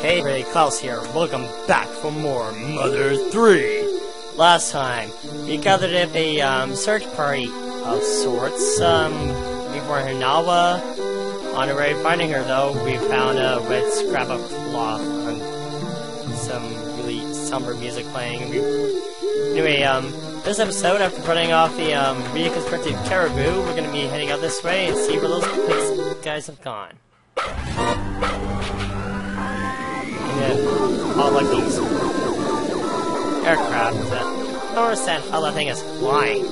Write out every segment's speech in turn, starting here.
Hey, Ray Klaus here. Welcome back for more Mother 3. Last time, we gathered up a um, search party of sorts um, before Hinawa. On the way finding her, though, we found a wet scrap of cloth some really somber music playing. We... Anyway, um, this episode, after running off the um, reconstructed caribou, we're going to be heading out this way and see where those guys have gone. And all like these aircraft. Don't understand how that thing is flying.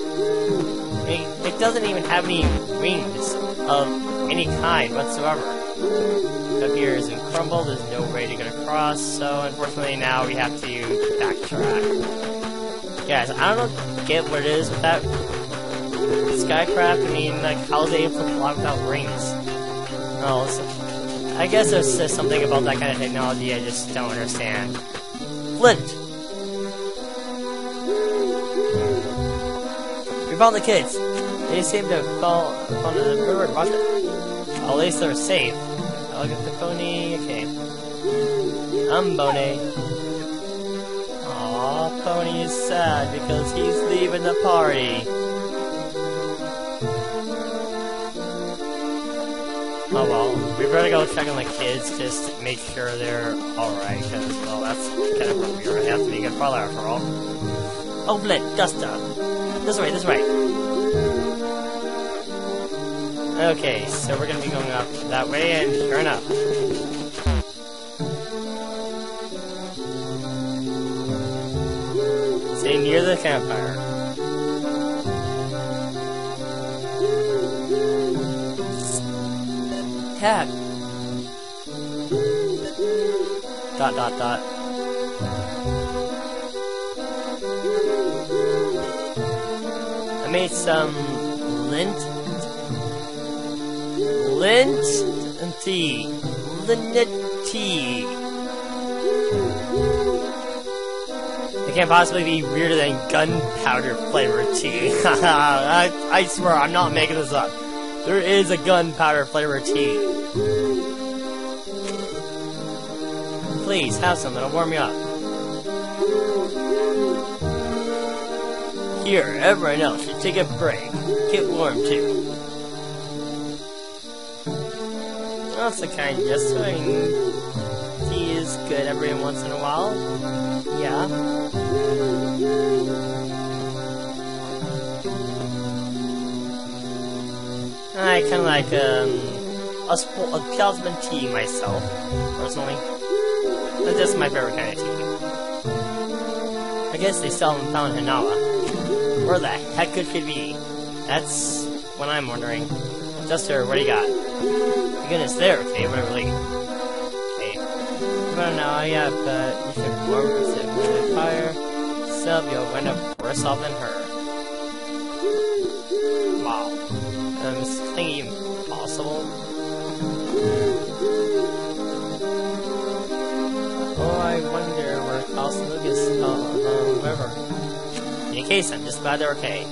It, it doesn't even have any wings of any kind whatsoever. It appears and crumble, there's no way to get across, so unfortunately now we have to backtrack. Guys, I don't get what it is with that skycraft. I mean, like, how is it able to fly without wings? Oh. I guess there's just something about that kind of technology I just don't understand. Flint! We found the kids. They seem to have fall onto the river and watched it. At least they're safe. I'll get the pony. Okay. I'm Bone. Aw, Pony is sad because he's leaving the party. Oh well, we better go check on the kids just make sure they're alright, because, well, that's kind of what we are. have to be a good father after all. Oh, Flint, Gusta. This way, this way. Okay, so we're gonna be going up that way, and sure enough. Stay near the campfire. Dot dot dot. I made some lint lint and tea. Linnet tea. It can't possibly be weirder than gunpowder flavored tea. I, I swear, I'm not making this up. There is a gunpowder flavor tea. Please, have some, it'll warm you up. Here, everyone else should take a break. Get warm too. That's the kind. I mean, tea is good every once in a while. Yeah. I kind of like um, a, sp- a Plasman tea myself, personally. That's just my favorite kind of tea. I guess they sell them down in Hinawa. Where the heck could be? That's what I'm wondering. Duster, what do you got? goodness, there, okay, whatever, like, okay. But now, yeah, but you should warm it with fire, so you'll up worse off than her. Wow. Um, is this thing even possible? Oh, I wonder where Claus Lucas, uh, uh, whatever. In any case, I'm just glad they're okay.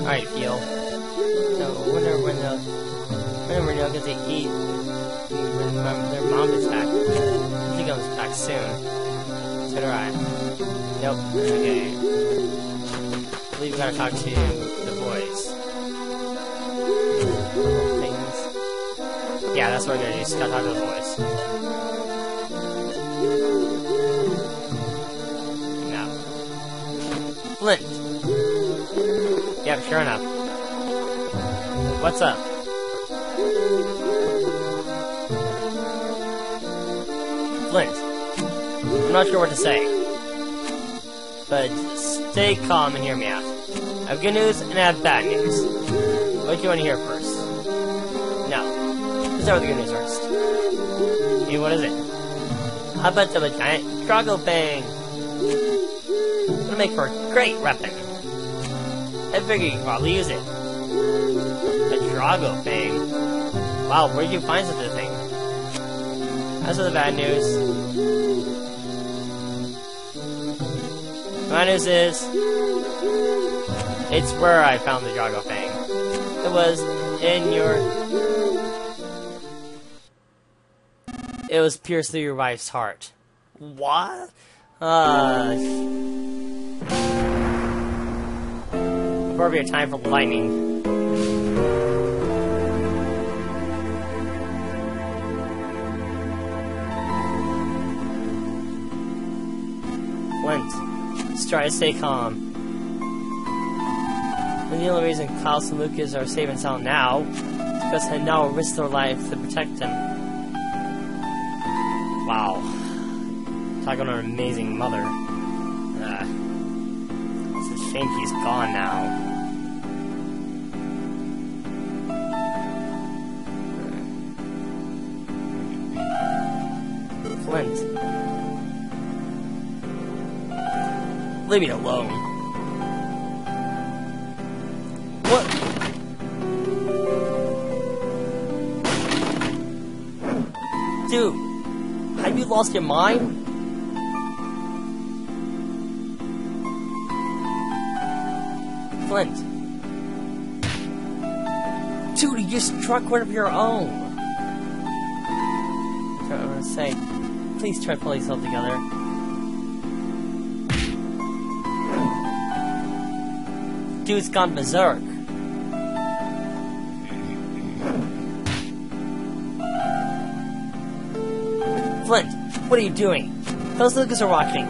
Alright, Feel. So, wonder when the Remember, they'll get to eat when their mom gets back. She comes back soon. So do I. Nope. Okay. I believe we gotta talk to the boys. Things. Yeah, that's what we're gonna do. Just gotta the boys. No. Flint. Yep, sure enough. What's up? Flint. I'm not sure what to say. But stay calm and hear me out. I have good news and I have bad news. What do you want to hear first? Start with the good news first. Hey, what is it? How about the giant Drago Fang? It'll make for a great weapon. I figure you can probably use it. A Drago Fang? Wow, where did you find such a thing? As for the bad news, the bad news is, it's where I found the Drago Fang. It was in your It was pierced through your wife's heart. What? Uh. Appropriate time for lightning. Flint, just try to stay calm. And the only reason Claus and Lucas are safe and sound now is because they now risk their life to protect him. Wow. Talk about an amazing mother. Uh, it's a shame he's gone now. Flint. Leave me alone. What? Dude, have you lost your mind? Flint. Dude, you just struck one of your own. I'm gonna say, please try to pull yourself together. Dude's gone berserk. Flint, what are you doing? Those Lucas are watching.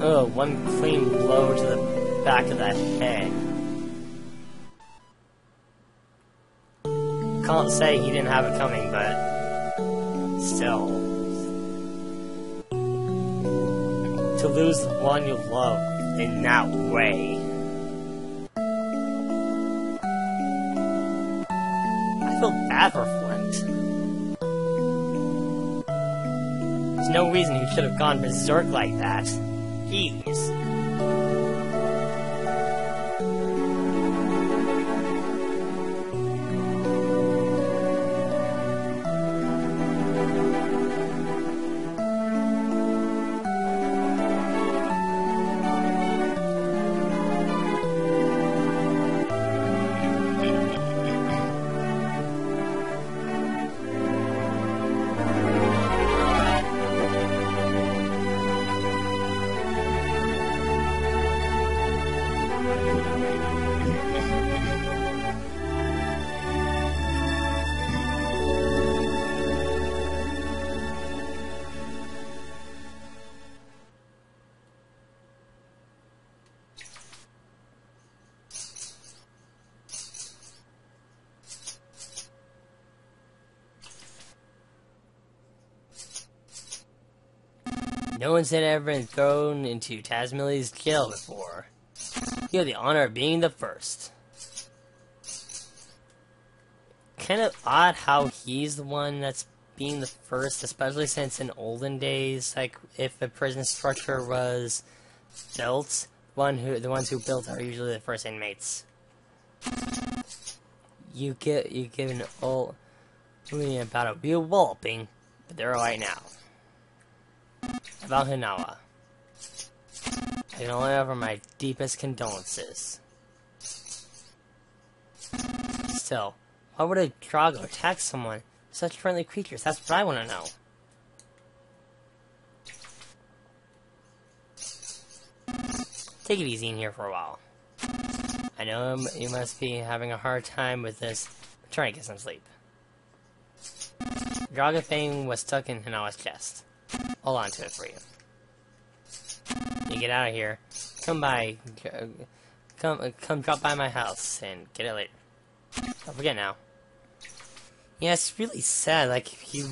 Oh, one clean blow to the back of that head. Can't say he didn't have it coming, but still. To lose the one you love in that way. I feel bad for Flint. There's no reason he should have gone berserk like that. Jeez. No one's had ever been thrown into Tazmily's jail before. You have the honor of being the first. Kind of odd how he's the one that's being the first, especially since in olden days, like if a prison structure was built, one who the ones who built are usually the first inmates. You get you give an old about a real walloping, but they're alright now. Valhanawa. I can only offer my deepest condolences. Still, why would a Drago attack someone? Such friendly creatures, that's what I want to know. Take it easy in here for a while. I know you must be having a hard time with this, but try and get some sleep. Drago Fang was stuck in Hinawa's chest. Hold on to it for you. You get out of here. Come by. Come, come drop by my house and get it later. Don't forget now. Yeah, it's really sad. Like he,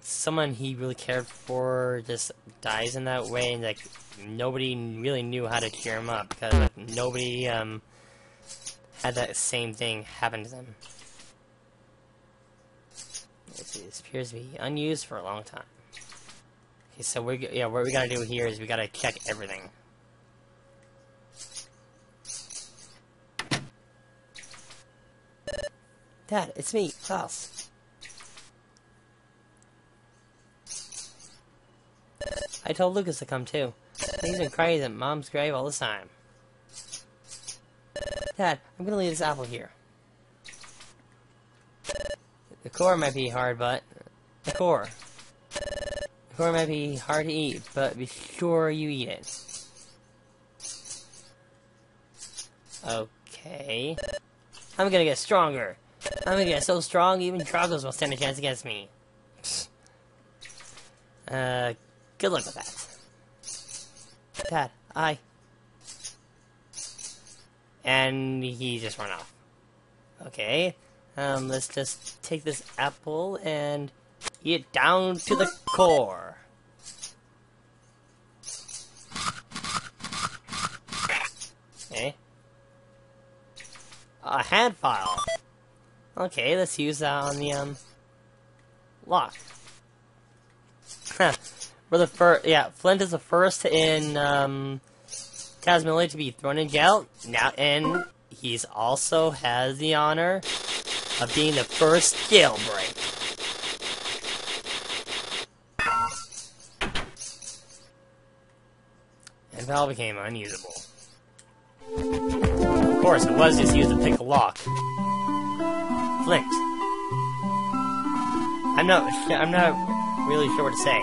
someone he really cared for just dies in that way, and like nobody really knew how to cheer him up because like, nobody um had that same thing happen to them. This appears to be unused for a long time. Okay, so we yeah, what we gotta do here is we gotta check everything. Dad, it's me, Claus. I told Lucas to come too. He's been crying at Mom's grave all the time. Dad, I'm gonna leave this apple here. The core might be hard, but the core. Core might be hard to eat, but be sure you eat it. Okay. I'm gonna get stronger. I'm gonna get so strong, even Dragos will stand a chance against me. Uh, good luck with that. Dad, I... And he just ran off. Okay. Um, let's just take this apple and eat it down to the core. Okay. A hand file. Okay, let's use that on the, um, lock. We're the first, yeah, Flint is the first in, um, Tazmily to be thrown in jail. Now, and he's also has the honor of being the first jailbreak. And Val became unusable. Of course, it was just used to pick a lock. Flint. I'm not. I'm not really sure what to say.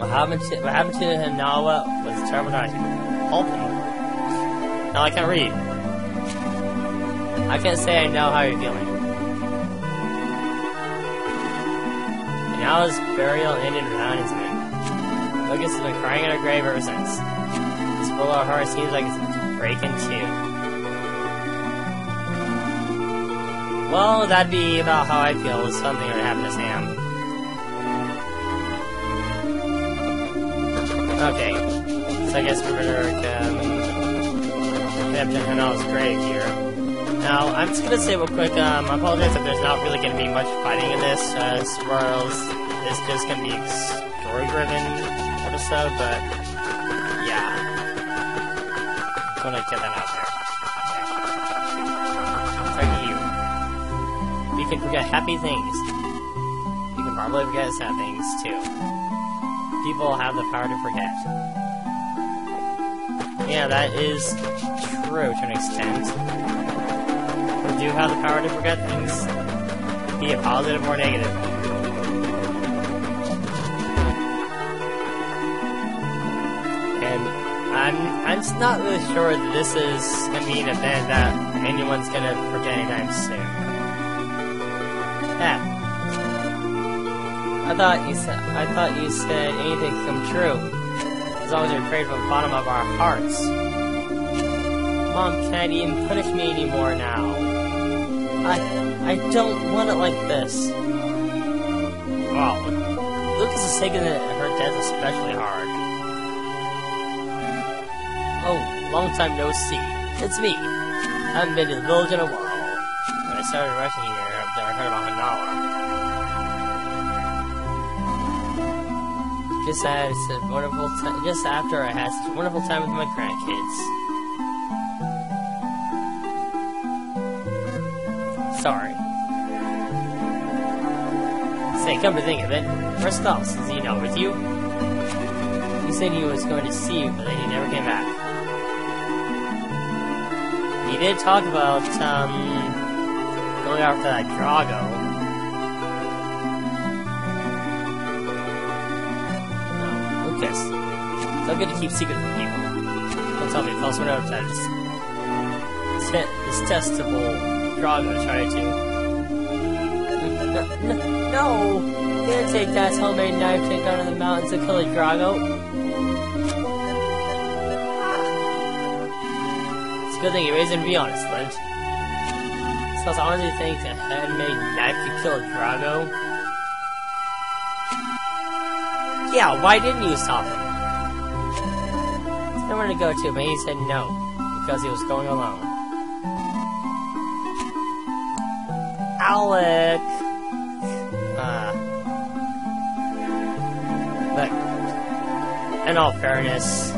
What happened to What happened to Hinawa was terrible times. Halting. Now I can't read. I can't say I know how you're feeling. Hinawa's burial ended without incident. Lucas has been crying in her grave ever since. Below heart seems like it's breaking too. Well, that'd be about how I feel if something would happen to Sam. Okay, so I guess we're gonna um, Captain Hana's grave here. Now, I'm just gonna say real quick, um, I apologize if there's not really gonna be much fighting in this, as well as it's just gonna be story-driven stuff, but There. You can forget happy things. You can probably forget sad things, too. People have the power to forget. Yeah, that is true to an extent. We do have the power to forget things, be it positive or negative. I'm, I'm just not really sure that this is going to be an event that anyone's going to forget anytime soon. I thought you said I thought you said anything can come true. As long as we prayed from the bottom of our hearts. Mom can't even punish me anymore now. I I don't want it like this. Wow. Lucas is taking her death especially hard. Oh, long time no see. It's me. I haven't been to the village in a while. When I started rushing here, I've never heard about Hinawa. Just had a wonderful time. Just after I had such a wonderful time with my grandkids. Sorry. Say, come to think of it, first off, is he not with you? He said he was going to see you, but then he never came back. He did talk about, um, going after that Drago. No, Lucas. It's not good to keep secrets from people. Don't tell me false one out of times. This testable Drago tried to. No! no. You can't take that homemade knife take out of the mountains to kill a Drago. It's a good thing you raised and be honest, Flint. So I honestly think a handmade knife could kill a Drago. Yeah, why didn't you stop him? Nowhere to go to, but he said no, because he was going alone. Alec! Uh, but, in all fairness,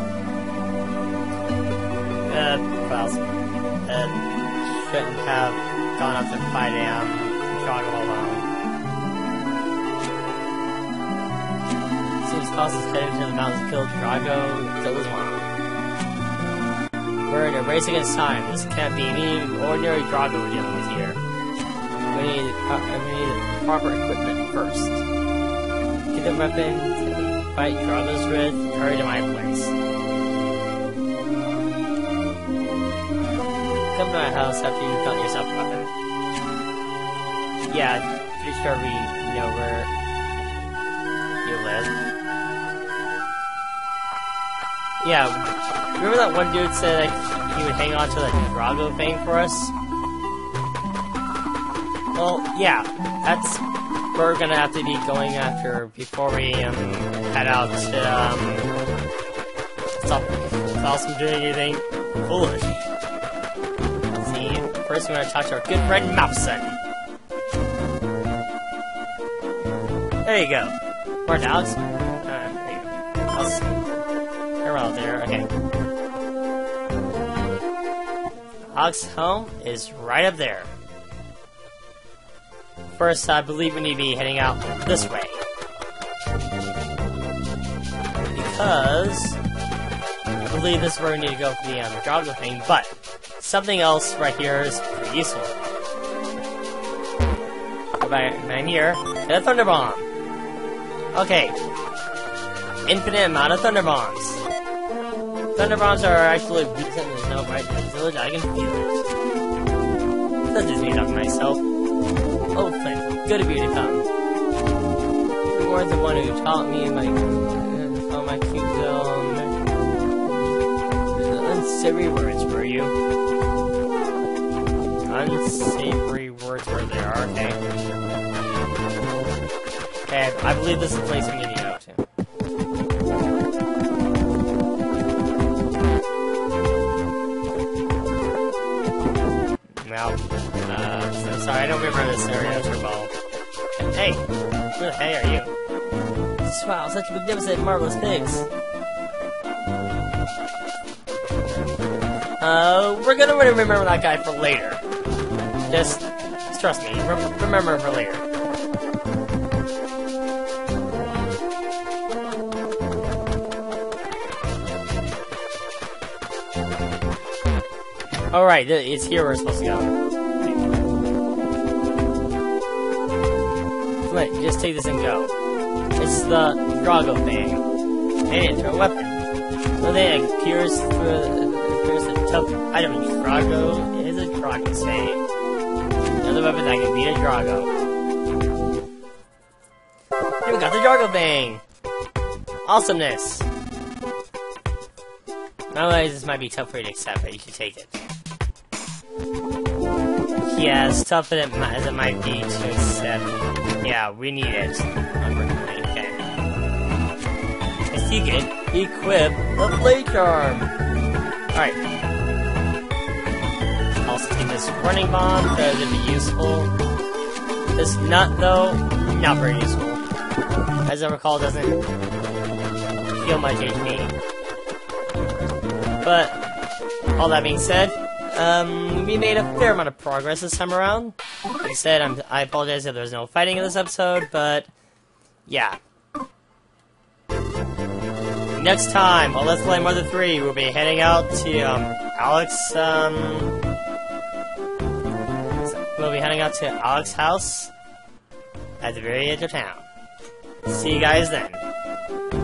uh, uh, shouldn't have gone up to fight him, Drago alone. Seems Cost is heading to the mountains to kill Drago and kill his mom. We're in a race against time. This can't be any ordinary Drago we're dealing with here. We need, uh, we need proper equipment first. Get the weapon, fight Drago's with, hurry to my place. Come to my house after you've gotten yourself a. Yeah, pretty sure we know where you live. Yeah, remember that one dude said like, he would hang on to the Drago thing for us? Well, yeah, that's we're gonna have to be going after before we um, head out to um, stop Claus from doing anything foolish. First we're gonna talk to our good friend Mopson. There you go. Where's Alex? Uh, there you go. There. Okay. Alex home is right up there. First, I believe we need to be heading out this way. Because I believe this is where we need to go for the um, thing, but something else right here is pretty useful. Go back, here, get a Thunder Bomb. Okay. Infinite amount of Thunder Bombs. Thunder Bombs are actually recent there's no right in the village, I can feel it. That's just me talking to myself. Oh, Flint, good of you to come. You were the one who taught me my, uh, my little unsavory words, were you? Unsavory words were they are, okay. Okay, I believe this is the place we need to go to. Now, uh, so sorry, I don't remember this area for ball. Hey, who the hey are you? Wow, such magnificent, marvelous pigs. Uh, we're gonna remember that guy for later. Just, just trust me, re remember him for later. Alright, it's here we're supposed to go. Wait, just take this and go. It's the Drago thing. And a weapon. So then it appears through tough item in Drago is a Drago thing. Another weapon that can beat a Drago. Here we got the Drago thing! Awesomeness! Otherwise, this might be tough for you to accept, but you should take it. Yeah, as tough as it, mi- as it might be to accept, yeah, we need it. Okay. Get equip the Blade Charm! Alright. This Running Bomb, because it'd be useful. This Nut, though, not very useful. As I recall, doesn't heal much HP. But, all that being said, um, we made a fair amount of progress this time around. Like I said, I'm, I apologize if there's no fighting in this episode, but yeah. Next time on Let's Play Mother 3, we'll be heading out to um, Alex. Um, We'll be heading out to Alex's house at the very edge of town. See you guys then.